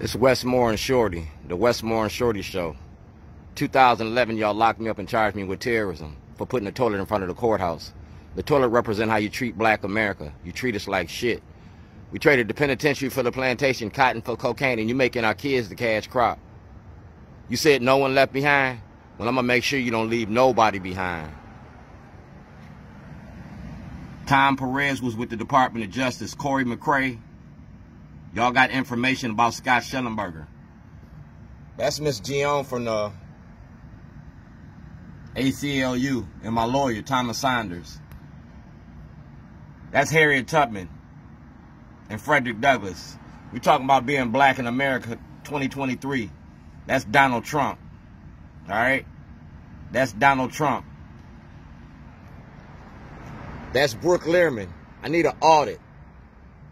It's Wes Moore and Shorty, the Wes Moore and Shorty show. 2011, y'all locked me up and charged me with terrorism for putting a toilet in front of the courthouse. The toilet represents how you treat black America. You treat us like shit. We traded the penitentiary for the plantation, cotton for cocaine, and you making our kids the cash crop. You said no one left behind? Well, I'm gonna make sure you don't leave nobody behind. Tom Perez was with the Department of Justice. Corey McRae Y'all got information about Scott Shellenberger. That's Miss Gion from the ACLU and my lawyer, Thomas Saunders. That's Harriet Tubman and Frederick Douglass. We're talking about being black in America 2023. That's Donald Trump. All right? That's Donald Trump. That's Brooke Lierman. I need an audit.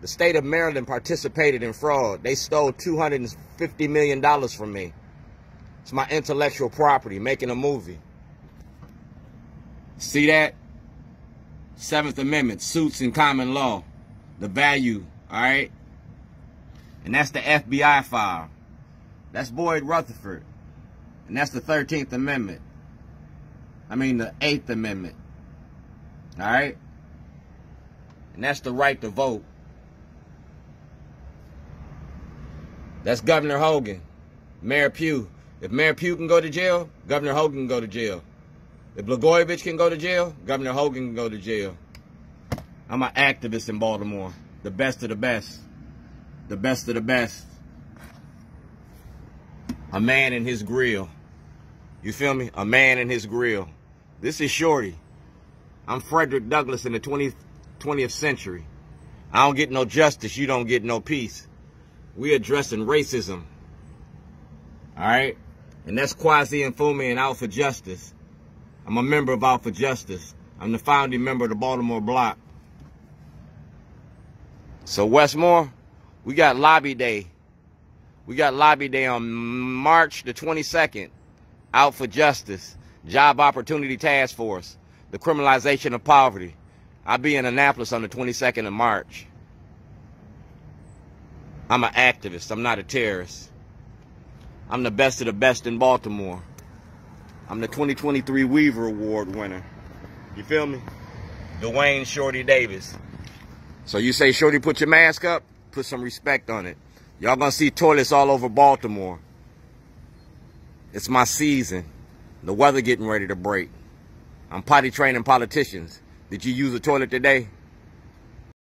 The state of Maryland participated in fraud. They stole $250 million from me. It's my intellectual property, making a movie. See that? Seventh Amendment, suits in common law. The value, all right? And that's the FBI file. That's Boyd Rutherford. And that's the 13th Amendment. I mean the 8th Amendment. All right? And that's the right to vote. That's Governor Hogan. Mayor Pugh. If Mayor Pugh can go to jail, Governor Hogan can go to jail. If Blagojevich can go to jail, Governor Hogan can go to jail. I'm an activist in Baltimore. The best of the best. The best of the best. A man in his grill. You feel me? A man in his grill. This is Shorty. I'm Frederick Douglass in the 20th, 20th century. I don't get no justice. You don't get no peace we addressing racism. All right? And that's Kweisi Mfume and Out for Justice. I'm a member of Out for Justice. I'm the founding member of the Baltimore Block. So Wes Moore, we got lobby day. We got lobby day on March the 22nd. Out for Justice. Job Opportunity Task Force. The criminalization of poverty. I'll be in Annapolis on the 22nd of March. I'm an activist. I'm not a terrorist. I'm the best of the best in Baltimore. I'm the 2023 Weaver Award winner. You feel me? Duane Shorty Davis. So you say, Shorty, put your mask up? Put some respect on it. Y'all gonna see toilets all over Baltimore. It's my season. The weather getting ready to break. I'm potty training politicians. Did you use a toilet today?